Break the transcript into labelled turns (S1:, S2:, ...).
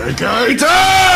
S1: Alligator!